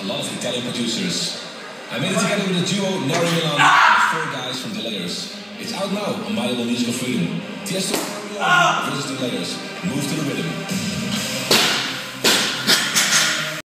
a lot of Italian producers. I made it together with the duo Nari Milani and the four guys from Delayers. It's out now on My Musical Freedom. Tiesto Nari Milani versus Delayers. Move to the rhythm.